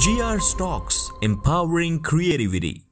GR Stocks, empowering creativity.